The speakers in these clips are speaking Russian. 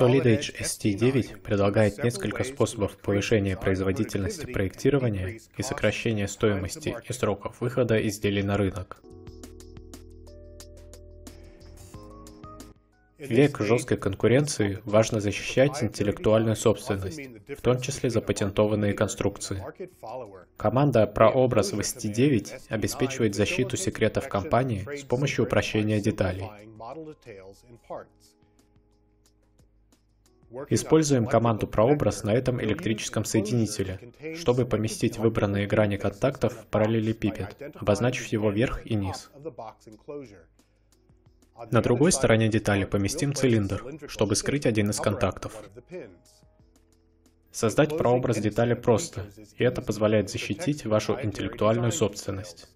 Solid Edge ST9 предлагает несколько способов повышения производительности проектирования и сокращения стоимости и сроков выхода изделий на рынок. В век жесткой конкуренции важно защищать интеллектуальную собственность, в том числе запатентованные конструкции. Команда Прообраз в ST9 обеспечивает защиту секретов компании с помощью упрощения деталей. Используем команду прообраз на этом электрическом соединителе, чтобы поместить выбранные грани контактов в параллелепипед, обозначив его верх и низ. На другой стороне детали поместим цилиндр, чтобы скрыть один из контактов. Создать прообраз детали просто, и это позволяет защитить вашу интеллектуальную собственность.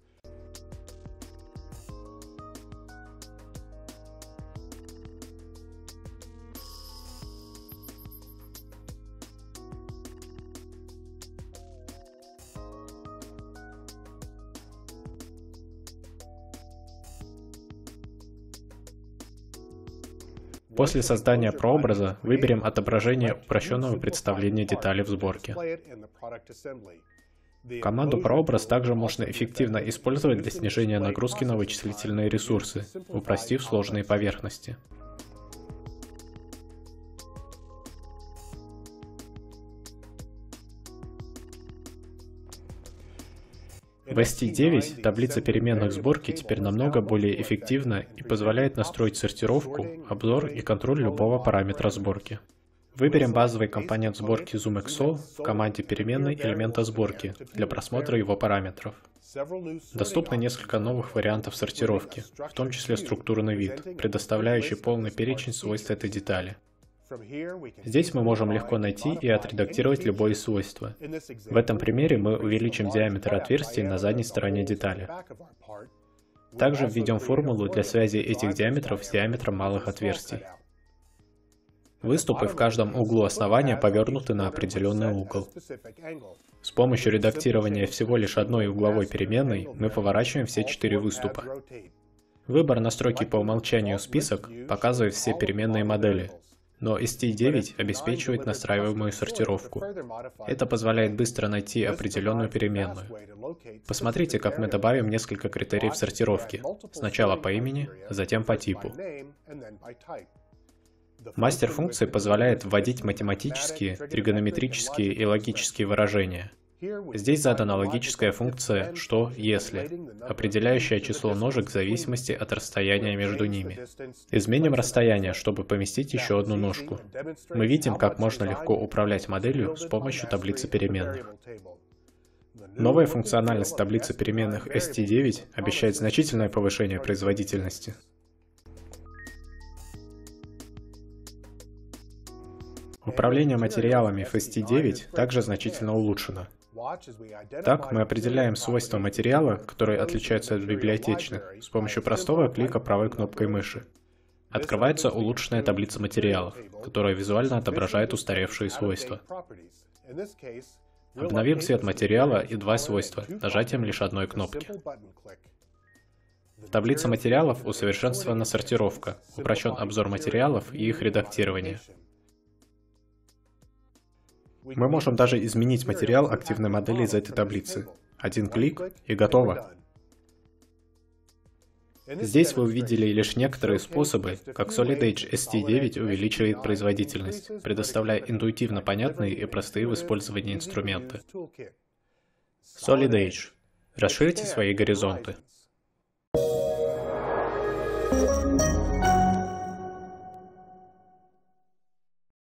После создания прообраза выберем отображение упрощенного представления детали в сборке. Команду прообраз также можно эффективно использовать для снижения нагрузки на вычислительные ресурсы, упростив сложные поверхности. В ST9 таблица переменных сборки теперь намного более эффективна и позволяет настроить сортировку, обзор и контроль любого параметра сборки. Выберем базовый компонент сборки ZoomXO в команде переменной элемента сборки для просмотра его параметров. Доступно несколько новых вариантов сортировки, в том числе структурный вид, предоставляющий полный перечень свойств этой детали. Здесь мы можем легко найти и отредактировать любое свойство. В этом примере мы увеличим диаметр отверстий на задней стороне детали. Также введем формулу для связи этих диаметров с диаметром малых отверстий. Выступы в каждом углу основания повернуты на определенный угол. С помощью редактирования всего лишь одной угловой переменной мы поворачиваем все четыре выступа. Выбор настройки по умолчанию список показывает все переменные модели, но ST9 обеспечивает настраиваемую сортировку. Это позволяет быстро найти определенную переменную. Посмотрите, как мы добавим несколько критериев сортировки. Сначала по имени, затем по типу. Мастер функции позволяет вводить математические, тригонометрические и логические выражения – Здесь задана логическая функция «что, если», определяющая число ножек в зависимости от расстояния между ними. Изменим расстояние, чтобы поместить еще одну ножку. Мы видим, как можно легко управлять моделью с помощью таблицы переменных. Новая функциональность таблицы переменных ST9 обещает значительное повышение производительности. Управление материалами в ST9 также значительно улучшено. Так, мы определяем свойства материала, которые отличаются от библиотечных, с помощью простого клика правой кнопкой мыши. Открывается улучшенная таблица материалов, которая визуально отображает устаревшие свойства. Обновим цвет материала и два свойства нажатием лишь одной кнопки. В таблице материалов усовершенствована сортировка, упрощен обзор материалов и их редактирование. Мы можем даже изменить материал активной модели из этой таблицы. Один клик и готово. Здесь вы увидели лишь некоторые способы, как Solid Edge ST9 увеличивает производительность, предоставляя интуитивно понятные и простые в использовании инструменты. Solid Edge. Расширьте свои горизонты.